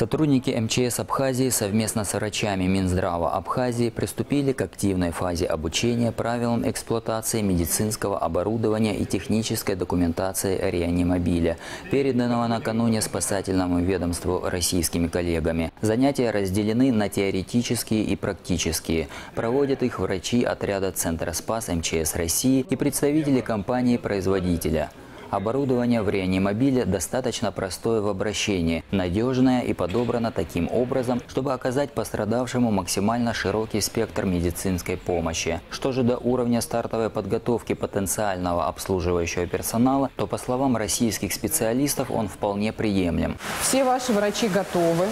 Сотрудники МЧС Абхазии совместно с врачами Минздрава Абхазии приступили к активной фазе обучения правилам эксплуатации медицинского оборудования и технической документации реанимобиля, переданного накануне спасательному ведомству российскими коллегами. Занятия разделены на теоретические и практические. Проводят их врачи отряда Центра Спас МЧС России и представители компании-производителя. Оборудование в реанимобиле достаточно простое в обращении, надежное и подобрано таким образом, чтобы оказать пострадавшему максимально широкий спектр медицинской помощи. Что же до уровня стартовой подготовки потенциального обслуживающего персонала, то по словам российских специалистов он вполне приемлем. Все ваши врачи готовы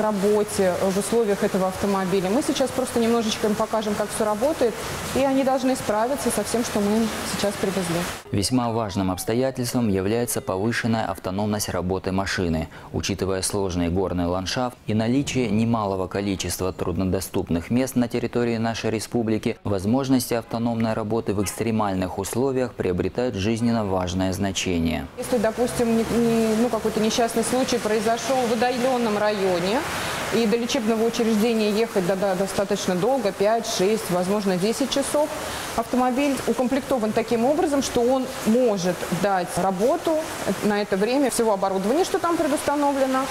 к работе в условиях этого автомобиля. Мы сейчас просто немножечко им покажем, как все работает, и они должны справиться со всем, что мы им сейчас привезли. Весьма важным обстоятельством является повышенная автономность работы машины. Учитывая сложный горный ландшафт и наличие немалого количества труднодоступных мест на территории нашей республики, возможности автономной работы в экстремальных условиях приобретают жизненно важное значение. Если, допустим, ну, какой-то несчастный случай произошел в удаленном районе, и до лечебного учреждения ехать да, да, достаточно долго, 5, 6, возможно, 10 часов, автомобиль укомплектован таким образом, что он может дать работу на это время всего оборудования, что там предустановлено,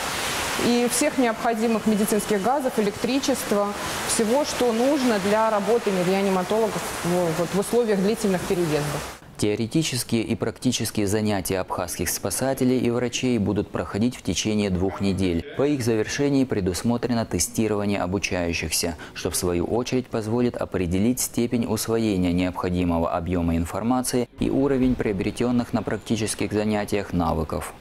и всех необходимых медицинских газов, электричества, всего, что нужно для работы реаниматологов вот, в условиях длительных переездов. Теоретические и практические занятия абхазских спасателей и врачей будут проходить в течение двух недель. По их завершении предусмотрено тестирование обучающихся, что в свою очередь позволит определить степень усвоения необходимого объема информации и уровень приобретенных на практических занятиях навыков.